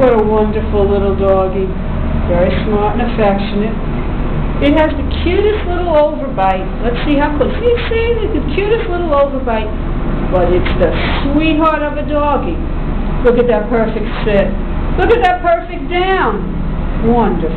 What a wonderful little doggy. Very smart and affectionate. It has the cutest little overbite. Let's see how close. You see, it's the cutest little overbite. But it's the sweetheart of a doggy. Look at that perfect sit. Look at that perfect down. Wonderful.